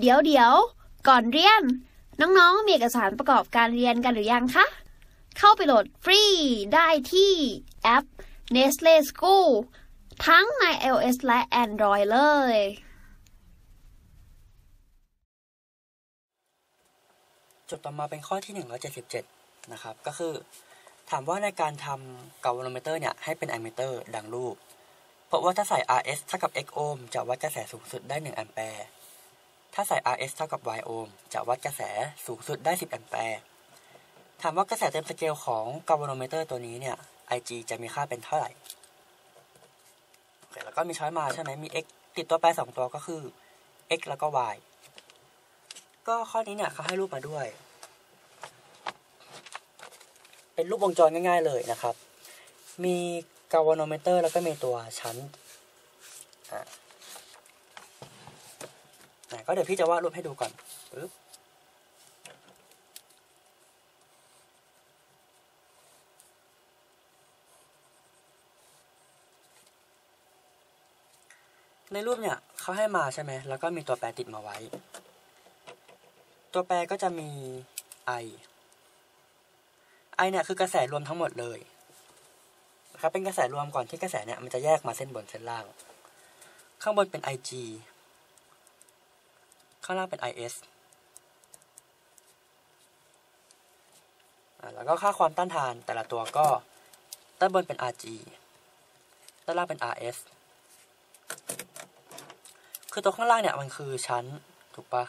เดี๋ยวเดี๋ยวก่อนเรียน น้องๆ มีเอกสารประกอบการเรียนกันหรือยังคะ เข้าไปโหลดฟรีได้ที่แอป Nestle School ทั้งใน iOS และ Android เลย โจทย์ต่อมาเป็นข้อที่ 177 นะครับ ก็คือ ถามว่าในการทำแกลแวนอมิเตอร์เนี่ย ให้เป็นแอมมิเตอร์ดังรูป เพราะว่าถ้าใส่ RS เท่ากับ X โอห์มจะวัดกระแสสูงสุดได้ 1 แอมแปร์ ถ้าใส่ RS เท่ากับ Y โอห์มจะวัดกระแสสูงสุดได้ 10 แอมแปร์ถามว่ากระแสเต็มสเกลของแกลแวนอมิเตอร์ตัวนี้เนี่ย IG จะมีค่าเป็นเท่าไหร่โอเคแล้วก็มี choice มาใช่ไหมมี X ติดตัวแปรสองตัวก็คือ X แล้วก็ Y ก็ข้อนี้เนี่ยเขาให้รูปมาด้วย เป็นรูปวงจรง่ายๆเลยนะครับ มีกาวโนเมเตอร์แล้วก็มีตัวชั้นอะ อะก็เดี๋ยวพี่จะวาดรูปให้ดูก่อนปึ๊บในรูปเนี่ยเขาให้มาใช่ไหม แล้วก็มีตัวแปรติดมาไว้ ตัวแปรก็จะมี i i เนี่ยคือกระแสรวมทั้งหมดเลยนะครับเป็นกระแสรวมก่อนที่กระแสเนี่ยมันจะแยกมาเส้นบนเส้นล่าง ข้างบนเป็น ig ข้างล่างเป็น is แล้วก็ค่าความต้านทานแต่ละตัวก็ด้านบนเป็น rg ด้านล่างเป็น rs คือตัวข้างล่างเนี่ยมันคือชั้น ถูกปะ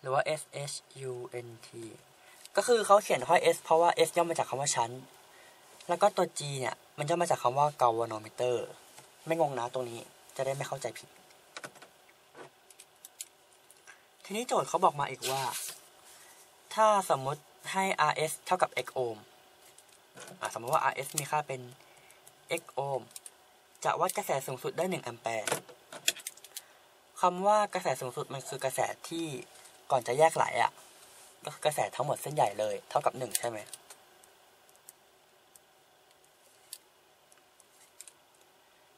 หรือว่า s h u n t ก็คือเขาเขียนว่า S เพราะว่า S ย่อมาจากคำว่าชั้น แล้วก็ตัว G เนี่ย มันย่อมาจากคำว่า galvanometer ไม่งงนะตรงนี้จะได้ไม่เข้าใจผิด ทีนี้โจทย์เขาบอกมาอีกว่า ถ้าสมมติให้ RS เท่ากับ x โอห์มสมมติว่า RS มีค่าเป็น x โอห์มจะวัดกระแสสูงสุดได้ 1 แอมแปร์คำว่ากระแสสูงสุดมันคือกระแสที่ก่อนจะแยกไหลอะ่ะ ก็คือกระแสทั้งหมดเส้นใหญ่เลย เท่ากับหนึ่งใช่ไหม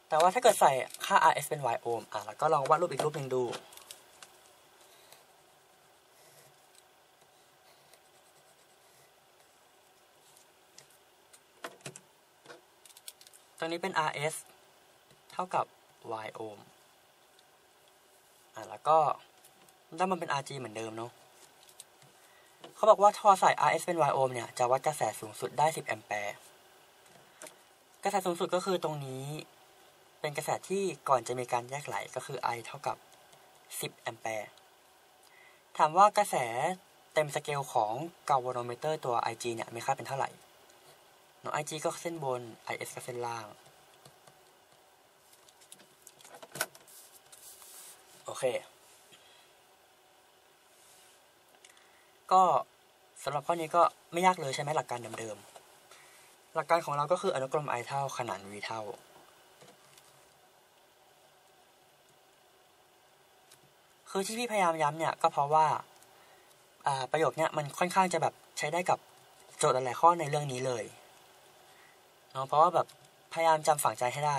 แต่ว่าถ้าเกิดใส่ค่า RS เป็น Y โอห์มอะแล้วก็ลองวาดรูปอีกรูปหนึ่งดู ตรงนี้เป็น RS เท่ากับ Y โอห์มอะแล้วก็ด้านบนเป็น RG เหมือนเดิมเนาะเขาบอกว่าถ้าใส่ RS เป็น Y โอห์มเนี่ย จะวัดกระแสสูงสุดได้ 10 แอมแปร์กระแสสูงสุดก็คือตรงนี้เป็นกระแสที่ก่อนจะมีการแยกไหลก็คือ I เท่ากับ 10 แอมแปร์ถามว่ากระแสเต็มสเกลของแกลแวนอมิเตอร์ตัว IG เนี่ยมีค่าเป็นเท่าไหร่ เนาะ IG ก็เส้นบน IS ก็เส้นล่าง โอเค ก็สำหรับข้อนี้ก็ไม่ยากเลยใช่ไหมหลักการเดิมๆ หลักการของเราก็คืออนุกรม i เท่าขนาน v เท่า คือที่พี่พยายามย้ำเนี่ยก็เพราะว่าประโยคเนี้ยมันค่อนข้างจะแบบใช้ได้กับโจทย์หลายข้อในเรื่องนี้เลย เนาะเพราะว่าแบบพยายามจำฝังใจให้ได้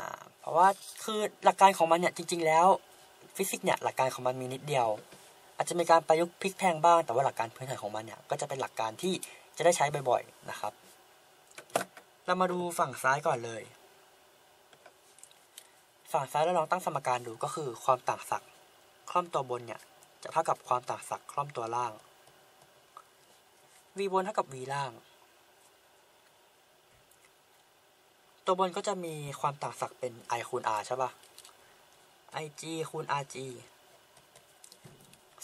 อ่าเพราะว่าคือหลักการของมันเนี่ยจริง ๆ แล้ว ฟิสิกส์เนี่ยหลักการของมันมีนิดเดียว อาจจะมีการประยุกต์พลิกแพลงบ้าง แต่ว่าหลักการพื้นฐานของมันเนี่ยก็จะเป็นหลักการที่จะได้ใช้บ่อย ๆ นะครับ เรามาดูฝั่งซ้ายก่อนเลย ฝั่งซ้ายเราลองตั้งสมการดูก็คือความต่างศักย์คล่อมตัวบนเนี่ยจะเท่ากับความต่างศักย์คล่อมตัวล่าง v บนเท่ากับ v ล่าง ตัวบนก็จะมีความต่างศักย์เป็น i คูณ r ใช่ปะ ig คูณ rg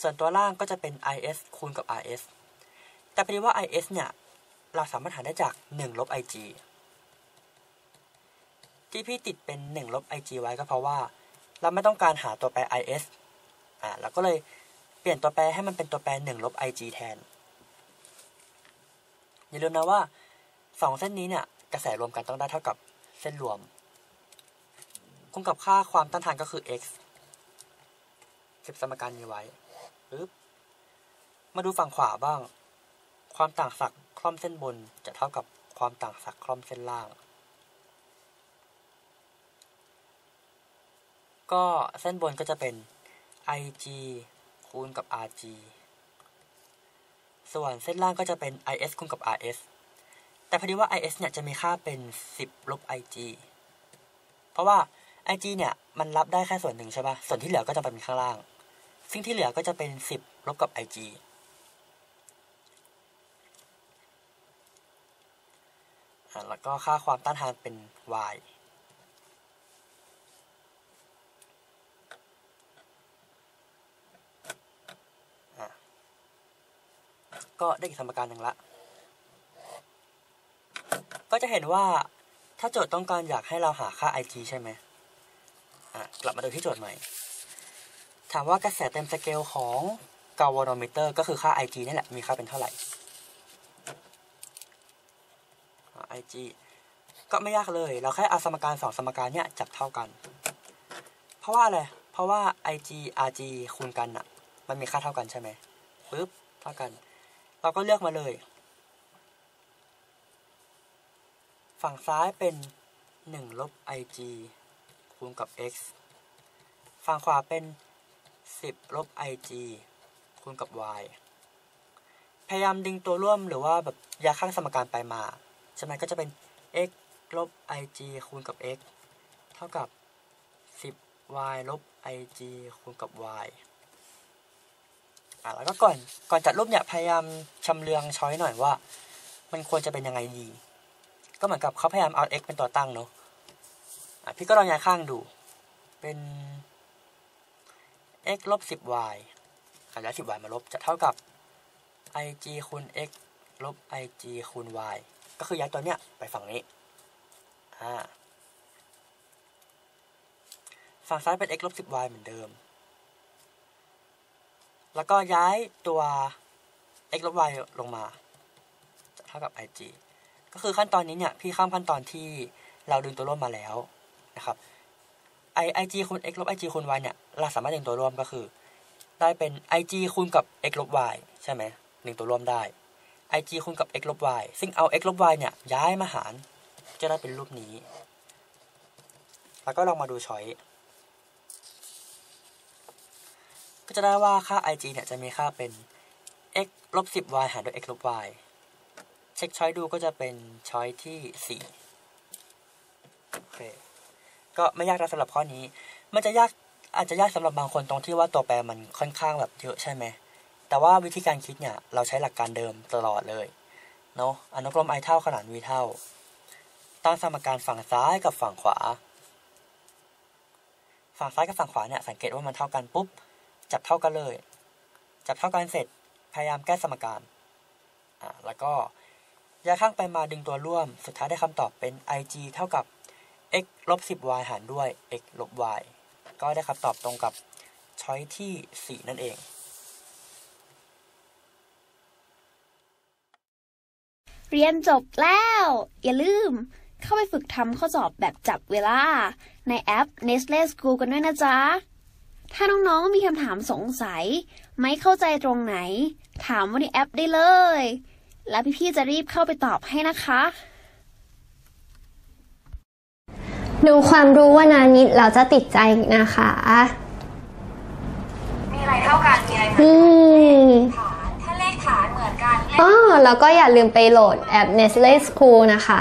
ส่วนตัวล่างก็จะเป็น is คูณกับ rs แต่พอดีว่า is เนี่ย เราสามารถหาได้จาก 1 ลบ ig ที่พี่ติดเป็น 1 ลบ ig ไว้ก็เพราะว่า เราไม่ต้องการหาตัวแปร is อ่าเราก็เลยเปลี่ยนตัวแปรให้มันเป็นตัวแปร 1 ลบ ig แทน อย่าลืมนะว่าสองเส้นนี้เนี่ย กระแสรวมกันต้องได้เท่ากับ เส้นรวมคงกับค่าความต้านทานก็คือ x เก็บสมการนี้ไว้ปึ๊บมาดูฝั่งขวาบ้าง ความต่างศักย์คล่อมเส้นบนจะเท่ากับความต่างศักย์คล่อมเส้นล่าง ก็เส้นบนก็จะเป็น ig คูณกับ rg ส่วนเส้นล่างก็จะเป็น is คูณกับ rs แต่พอดีว่า is เนี่ยจะมีค่าเป็น 10 ลบ ig เพราะว่า ig เนี่ยมันรับได้แค่ส่วนหนึ่งใช่ปะส่วนที่เหลือก็จะเป็นข้างล่าง ซึ่งที่เหลือก็จะเป็น 10 ลบกับ ig อะแล้วก็ค่าความต้านทานเป็น y ก็ได้อีกสมการหนึ่งละ ก็จะเห็นว่าถ้าโจทย์ต้องการอยากให้เราหาค่า ig ใช่ไหมอะกลับมาดูที่โจทย์ใหม่ ถามว่ากระแสเต็มสเกลของกาวโนมิเตอร์ก็คือค่า ig นี่แหละ มีค่าเป็นเท่าไหร่ ig ก็ไม่ยากเลย เราแค่เอาสมการสองสมการเนี่ยจับเท่ากัน เพราะว่าอะไร เพราะว่า ig rg คูณกันอะมันมีค่าเท่ากันใช่ไหมปึ๊บ เท่ากัน เราก็เลือกมาเลย ฝั่งซ้ายเป็น1ลบ ig คูณกับ x ฝั่งขวาเป็น 10ลบ ig คูณกับ y พยายามดึงตัวร่วมหรือว่าแบบยาข้างสมการไปมาใช่ไหมก็จะเป็น x ลบ ig คูณกับ x เท่ากับ 10y ลบ ig คูณกับ y อะแล้วก็ก่อนก่อนจัดรูปเนี่ยพยายามชำเลืองช้อยหน่อยว่า มันควรจะเป็นยังไงดี ก็เหมือนกับเขาพยายามเอา x เป็นตัวตั้งเนาะะพี่ก็ลองย้ายข้างดู เป็น x ลบ 10y อะแล้ว 10y มาลบจะเท่ากับ ig คูณ x ลบ ig คูณ y ก็คือย้ายตัวเนี้ยไปฝั่งนี้ อ่า ฝั่งซ้ายเป็น x ลบ 10y เหมือนเดิม แล้วก็ย้ายตัว x ลบ y ลงมา จะเท่ากับ ig ก็คือขั้นตอนนี้เนี่ยพี่ข้ามขั้นตอนที่เราดึงตัวร่วมมาแล้วนะครับ i ig คูณ x ลบ ig คูณ y เนี่ยเราสามารถดึงตัวร่วมก็คือ ได้เป็น ig คูณกับ x ลบ y ใช่ไหมดึงตัวร่วมได้ ig คูณกับ x ลบ y ซึ่งเอา x ลบ y เนี่ยย้ายมาหารจะได้เป็นรูปนี้ แล้วก็ลองมาดูช้อยก็จะได้ว่าค่า ig เนี่ยจะมีค่าเป็น x ลบ 10y หารด้วย x ลบ y เช็คช้อยดูก็จะเป็นช้อยที่4โอเคก็ไม่ยากนะสำหรับข้อนี้ มันจะยากอาจจะยากสำหรับบางคนตรงที่ว่าตัวแปรมันค่อนข้างแบบเยอะใช่ไหม แต่ว่าวิธีการคิดเนี่ย เราใช้หลักการเดิมตลอดเลยเนาะอนุกรม i เท่าขนาน v เท่า ตั้งสมการฝั่งซ้ายกับฝั่งขวา ฝั่งซ้ายกับฝั่งขวาเนี่ยสังเกตว่ามันเท่ากันปุ๊บ จับเท่ากันเลย จับเท่ากันเสร็จพยายามแก้สมการอ่าแล้วก็ ย้ายข้างไปมาดึงตัวร่วม สุดท้ายได้คำตอบเป็น ig เท่ากับ x ลบ 10y หารด้วย x ลบ y ก็ได้คำตอบตรงกับช้อยที่ 4 นั่นเอง เรียนจบแล้ว อย่าลืม เข้าไปฝึกทำข้อสอบแบบจับเวลา ในแอป Nestle School กันด้วยนะจ๊ะ ถ้าน้องๆมีคำถามสงสัย ไม่เข้าใจตรงไหน ถามว่าในแอปได้เลย แล้วพี่ๆจะรีบเข้าไปตอบให้นะคะ ดูความรู้ว่านานิดเราจะติดใจนะคะ มีอะไรเท่ากัน มีอะไรเหมือนอืมฐานถ้าเลขฐานเหมือนกันเลขอ๋อแล้วก็อย่าลืมไปโหลดแอป Nestle School นะคะ